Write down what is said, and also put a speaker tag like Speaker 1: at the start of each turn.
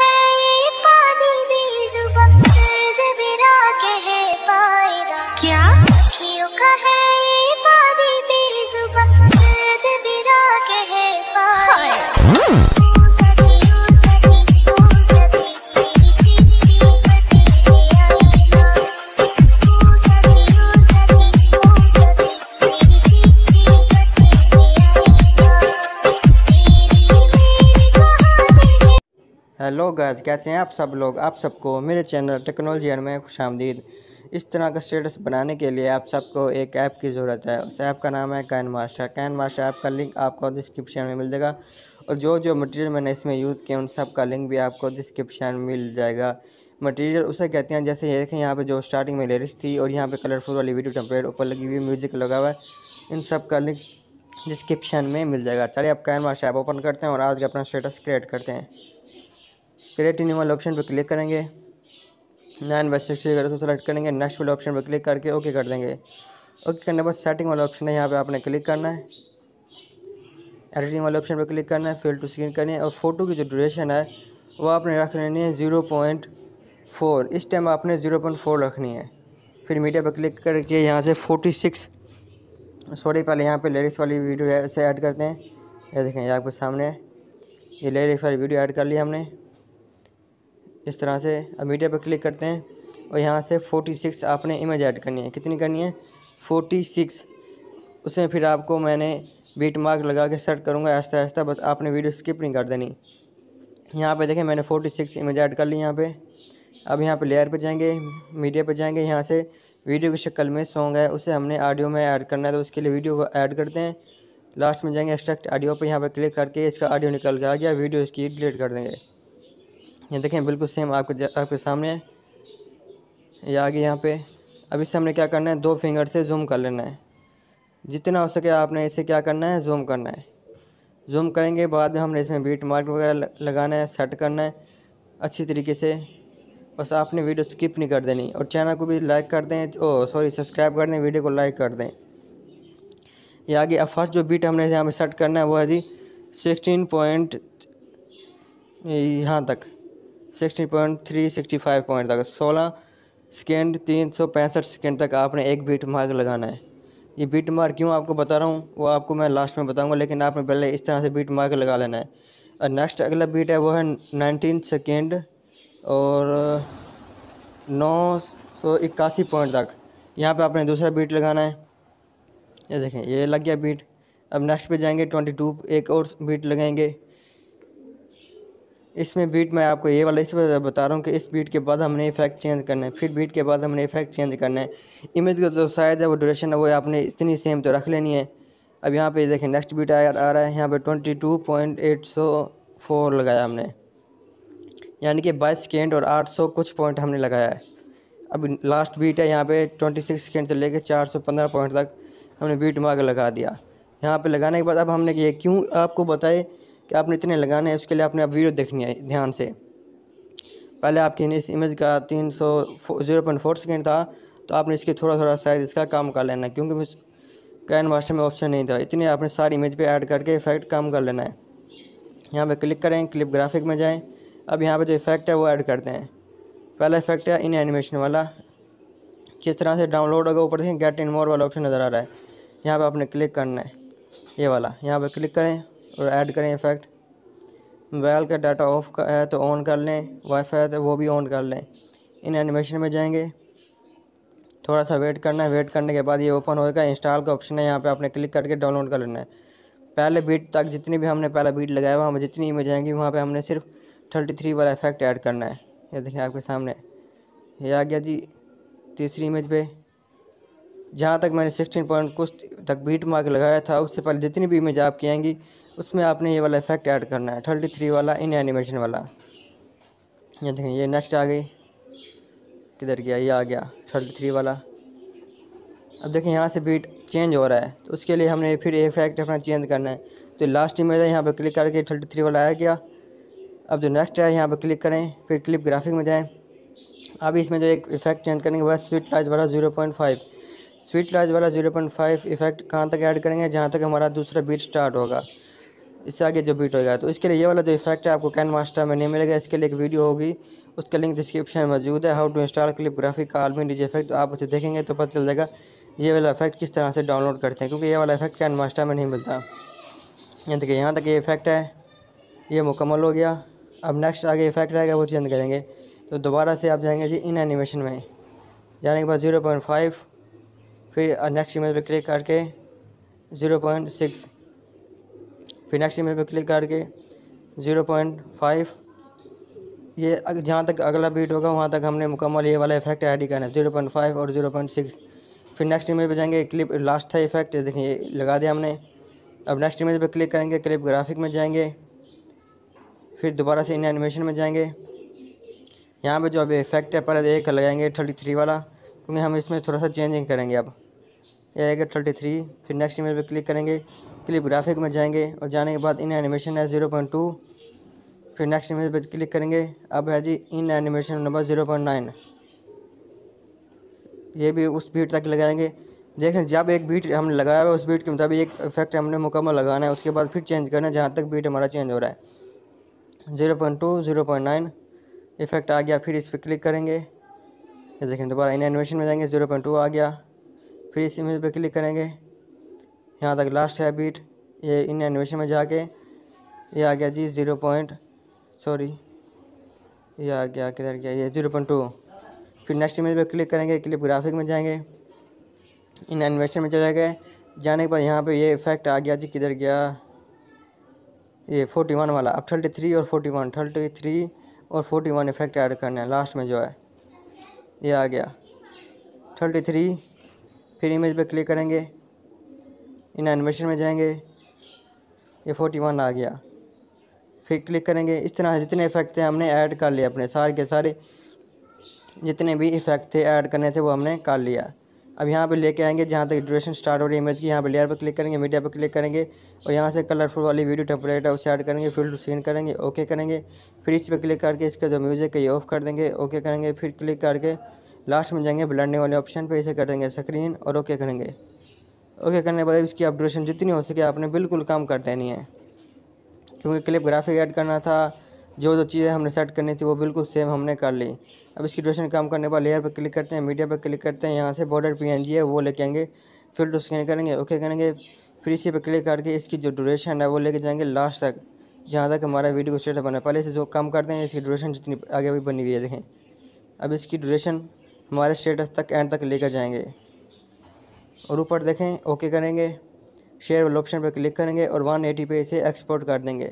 Speaker 1: है hello guys, कैसे हैं आप सब लोग? आप सबको मेरे चैनल टेक्नोलॉजी में खुश आमदीद। इस तरह का स्टेटस बनाने के लिए आप सबको एक ऐप की ज़रूरत है। उस ऐप का नाम है KineMaster KineMaster app का लिंक आपको डिस्क्रिप्शन में मिल जाएगा और जो जो मटेरियल मैंने इसमें यूज़ किया, उन सब का लिंक भी आपको डिस्क्रिप्शन में मिल जाएगा। मटेरियल उसे कहते हैं, जैसे ये देखें, यहाँ पे जो स्टार्टिंग में लेरिस थी और यहाँ पे कलरफुल वाली वीडियो टेम्पलेट ऊपर लगी हुई म्यूज़िक लगा हुआ है, इन सब का लिंक डिस्क्रिप्शन में मिल जाएगा। चलिए आप कैन मास्टर ऐप ओपन करते हैं और आज अपना स्टेटस क्रिएट करते हैं। क्रिएट न्यू वाले ऑप्शन पर क्लिक करेंगे। नाइन बाई सिक्सटी अगर तो सेलेक्ट करेंगे। नेक्स्ट वाले ऑप्शन पर क्लिक करके ओके कर देंगे। ओके करने बाद सेटिंग वाला ऑप्शन है, यहाँ पे आपने क्लिक करना है। एडिटिंग वाले ऑप्शन पर क्लिक करना है फिल टू स्क्रीन करनी है, और फ़ोटो की जो ड्यूरेशन है, वो आपने रख लेनी है ज़ीरो पॉइंट फोर इस टाइम आपने ज़ीरो पॉइंट फोर रखनी है। फिर मीडिया पर क्लिक करके यहाँ से फोर्टी सिक्स सॉरी पहले यहाँ पे लेरिक्स वाली वीडियो से ऐड करते हैं। ये देखें, ये आपके सामने ये लेरिक्स वाली वीडियो ऐड कर ली हमने। इस तरह से अब मीडिया पर क्लिक करते हैं और यहाँ से फोर्टी सिक्स आपने इमेज ऐड करनी है। कितनी करनी है? Forty six. उसमें फिर आपको मैंने बीट मार्क लगा के सेट करूँगा, ऐसा ऐसा, बस आपने वीडियो स्किप नहीं कर देनी। यहाँ पे देखें, मैंने फोर्टी सिक्स इमेज ऐड कर ली यहाँ पे। अब यहाँ पे लेयर पे जाएँगे, मीडिया पे जाएँगे, यहाँ से वीडियो की शक्ल में सॉन्ग है, उसे हमने ऑडियो में ऐड करना है तो उसके लिए वीडियो ऐड करते हैं। लास्ट में जाएँगे एक्स्ट्रैक्ट ऑडियो पे, यहाँ पे क्लिक करके इसका ऑडियो निकल के आ गया, वीडियो इसकी डिलीट कर देंगे। ये देखें, बिल्कुल सेम आपके आपके सामने ये आ गया यहाँ पे, अब इससे हमने क्या करना है? दो फिंगर से जूम कर लेना है। जितना हो सके आपने इसे क्या करना है? जूम करना है। जूम करेंगे, बाद में हमने इसमें बीट मार्क वगैरह लगाना है सेट करना है, अच्छी तरीके से। बस आपने वीडियो स्किप नहीं कर देनी। और चैनल को भी लाइक कर दें, ओ सॉरी सब्सक्राइब कर दें वीडियो को लाइक कर दें। ये आगे, अब फ़र्स्ट जो बीट हमने यहाँ पर सेट करना है, वो है जी सिक्सटीन पॉइंट यहाँ तक। Sixty point three, sixty five point तक। सोलह सेकेंड, तीन सौ पैंसठ सेकेंड तक आपने एक बीट मार्क लगाना है। ये बीट मार्क क्यों आपको बता रहा हूँ, वो आपको मैं लास्ट में बताऊँगा, लेकिन आपने पहले इस तरह से बीट मार्क लगा लेना है। और नेक्स्ट अगला बीट है, वो है नाइनटीन सेकेंड और नौ सौ इक्यासी पॉइंट तक। यहाँ पे आपने दूसरा बीट लगाना है। ये देखें, ये लग गया बीट। अब नेक्स्ट पे जाएँगे, ट्वेंटी टू, एक और बीट लगाएँगे। इसमें बीट मैं आपको ये वाला इस वजह बता रहा हूँ कि इस बीट के बाद हमने इफ़ेक्ट चेंज करना है। फिर बीट के बाद हमने इफ़ेक्ट चेंज करना है। इमेज का जो साइज़ है वो ड्यूरेशन है वो आपने इतनी सेम तो रख लेनी है। अब यहाँ पे देखें नेक्स्ट बीट आ, आ रहा है। यहाँ पे ट्वेंटी टू पॉइंट एट सौ फोर लगाया हमने। यानी कि बाईस सेकेंड और आठ सौ कुछ पॉइंट हमने लगाया है। अब लास्ट बीट है यहाँ पे ट्वेंटी सिक्स सेकेंड से लेकर चार सौ पंद्रह पॉइंट तक हमने बीट मार्क लगा दिया। यहाँ पे लगाने के बाद अब हमने ये क्यों आपको बताए? कि आपने इतने लगाने हैं, उसके लिए आपने अब वीडियो देखनी है, ध्यान से। पहले आपकी इस इमेज का तीन सौ ज़ीरो पॉइंट फोर सेकेंड था तो आपने इसके थोड़ा थोड़ा साइज़ इसका कम कर लेना है क्योंकि कैन मास्टर में ऑप्शन नहीं था। इतने आपने सारी इमेज पे ऐड करके इफ़ेक्ट कम कर लेना है। यहाँ पे क्लिक करें क्लिप ग्राफिक में जाएँ। अब यहाँ पे जो इफ़ेक्ट है, वो ऐड करते हैं। पहला इफ़ेक्ट है इन एनिमेशन वाला। किस तरह से डाउनलोड होगा, ऊपर से गेट इन मोर वाला ऑप्शन नज़र आ रहा है। यहाँ पे आपने क्लिक करना है, ये वाला। यहाँ पे क्लिक करें। और ऐड करें इफ़ेक्ट मोबाइल का डाटा ऑफ़ है तो ऑन कर लें वाईफाई है तो वो भी ऑन कर लें। इन एनिमेशन में जाएँगे। थोड़ा सा वेट करना है। वेट करने के बाद ये ओपन होगा इंस्टॉल का ऑप्शन है। यहाँ पे आपने क्लिक करके डाउनलोड कर लेना है। पहले बीट तक जितनी भी हमने पहला बीट लगाया वहाँ पर जितनी इमेज आएँगी वहाँ पे हमने सिर्फ़ थर्टी थ्री वाला इफ़ेक्ट ऐड करना है। ये देखिए आपके सामने। ये आ गया जी तीसरी इमेज पे। जहाँ तक मैंने सिक्सटीन पॉइंट कुछ तक बीट मार्क लगाया था, उससे पहले जितनी भी इमेज आपकी आएँगी, उसमें आपने ये वाला इफ़ेक्ट ऐड करना है थर्टी थ्री वाला इन एनिमेशन वाला। ये देखें, ये नेक्स्ट आ गई। किधर गया? ये आ गया थर्टी थ्री वाला। अब देखें, यहाँ से बीट चेंज हो रहा है तो उसके लिए हमने फिर इफ़ेक्ट अपना चेंज करना है। तो लास्ट इमेज है, यहाँ पर क्लिक करके थर्टी थ्री वाला आ गया। अब जो नेक्स्ट है, यहाँ पर क्लिक करें, फिर क्लिप ग्राफिक में जाएँ। अब इसमें जो एक इफ़ेक्ट चेंज करेंगे, वह स्वीट लाइज वाला zero point five sweet lies वाला ज़ीरो पॉइंट फाइव इफ़ेक्ट कहाँ तक ऐड करेंगे? जहाँ तक हमारा दूसरा बीट स्टार्ट होगा। इससे आगे जो बीट होगा। तो इसके लिए ये वाला जो इफ़ेक्ट है, आपको कैन मास्टर में नहीं मिलेगा। इसके लिए एक वीडियो होगी। उसका लिंक डिस्क्रिप्शन में मौजूद है। How to install clip graphic का आलमी डीजे इफ़ेक्ट तो आप उसे देखेंगे तो पता चल जाएगा ये वाला इफ़ेक्ट किस तरह से डाउनलोड करते हैं। क्योंकि ये वाला इफ़ेक्ट कैन मास्टर में नहीं मिलता। यहाँ तक यहाँ तक ये इफ़ेक्ट है। ये मुकम्मल हो गया। अब नेक्स्ट आगे इफ़ेक्ट रहेगा, वो चेंज करेंगे। तो दोबारा से आप जाएँगे जी, इन एनिमेशन में। जाने के बाद ज़ीरो पॉइंट फाइव। फिर नेक्स्ट इमेज पे क्लिक करके ज़ीरो पॉइंट सिक्स फिर नेक्स्ट इमेज पे क्लिक करके ज़ीरो पॉइंट फाइव ये जहाँ तक अगला बीट होगा, वहाँ तक हमने मुकम्मल ये वाला इफ़ेक्ट ऐड करना है ज़ीरो पॉइंट फाइव और ज़ीरो पॉइंट सिक्स फिर नेक्स्ट इमेज पे जाएँगे क्लिप लास्ट था इफ़ेक्ट देखिए लगा दिया हमने। अब नेक्स्ट इमेज पर क्लिक करेंगे क्लिप ग्राफिक में जाएँगे। फिर दोबारा से इन एनिमेशन में जाएँगे। यहाँ पे जो अभी इफ़ेक्ट है, पहले एक लगाएँगे, थर्टी थ्री वाला, क्योंकि हम इसमें थोड़ा सा चेंजिंग करेंगे अब। ये आएगा थर्टी थ्री, फिर नेक्स्ट इमेज पे क्लिक करेंगे क्लिप ग्राफिक में जाएँगे और जाने के बाद इन एनिमेशन है ज़ीरो पॉइंट टू फिर नेक्स्ट इमेज पे क्लिक करेंगे। अब है जी in animation number zero point nine ये भी उस बीट तक लगाएँगे। देखें, जब एक बीट हमने लगाया हुआ उस बीट के मुताबिक एक इफ़ेक्ट हमने मुकम्मल लगाना है, उसके बाद फिर चेंज करना है, जहाँ तक बीट हमारा चेंज हो रहा है। Zero point two zero point nine effect आ गया, फिर इस पर क्लिक करेंगे। देखें, दोबारा इन एनिमेशन में जाएँगे ज़ीरो पॉइंट टू आ गया। फिर इस इमेज पर क्लिक करेंगे। यहाँ तक लास्ट है बीट ये इन एनिमेशन में जाके ये आ गया जी ज़ीरो पॉइंट सॉरी ये आ गया, किधर गया? ये ज़ीरो पॉइंट टू फिर नेक्स्ट इमेज पर क्लिक करेंगे क्लिप ग्राफिक में जाएँगे। इन एनिमेशन में चले गए। जाने के बाद यहाँ पे ये इफ़ेक्ट आ गया जी, किधर गया? ये फोर्टी वन वाला। अब थर्टी थ्री और फोर्टी वन थर्टी थ्री और फोर्टी वन इफ़ेक्ट ऐड करना है। लास्ट में जो है, ये आ गया। थर्टी थ्री फिर इमेज पे क्लिक करेंगे। इन एनिमेशन में जाएँगे। ये फोर्टी वन आ गया। फिर क्लिक करेंगे। इस तरह जितने इफ़ेक्ट थे हमने ऐड कर लिए अपने सारे के सारे। जितने भी इफ़ेक्ट थे ऐड करने थे वो हमने कर लिया। अब यहाँ पे लेके आएँगे जहाँ तक ड्यूरेशन स्टार्ट हो रही है इमेज की, यहाँ पे लेयर पर क्लिक करेंगे मीडिया पर क्लिक करेंगे और यहाँ से कलरफुल वाली वीडियो टेम्पलेट है, उसे ऐड करेंगे फिल्ड सीन करेंगे ओके करेंगे। फिर इस पर क्लिक करके इसका जो म्यूज़िक है ये ऑफ़ कर देंगे ओके करेंगे। फिर क्लिक करके लास्ट में जाएँगे ब्लडने वाले ऑप्शन पर इसे कर देंगे स्क्रीन और ओके करेंगे। ओके करने के बाद इसकी आप ड्यूरेशन जितनी हो सके आपने बिल्कुल कम कर देनी है। क्योंकि क्लिप ग्राफिक ऐड करना था, जो जो चीज़ें हमने सेट करनी थी वो बिल्कुल सेम हमने कर ली। अब इसकी ड्यूरेशन कम करने बाद लेयर पर क्लिक करते हैं मीडिया पर क्लिक करते हैं, यहाँ से बॉर्डर PNG है, वो लेके आएँगे फ़िल्टर स्कैन करेंगे ओके करेंगे, फिर इसी पर क्लिक करके इसकी जो ड्यूरेशन है वो लेके जाएँगे लास्ट तक, जहाँ तक हमारा वीडियो को बना पहले से जो कम करते हैं, इसकी ड्यूरेशन जितनी आगे भी बनी हुई है, देखें। अब इसकी ड्यूरेशन हमारे स्टेटस तक एंड तक लेकर जाएँगे। और ऊपर देखें ओके करेंगे। शेयर वाले ऑप्शन पर क्लिक करेंगे और 180 पे इसे एक्सपोर्ट कर देंगे।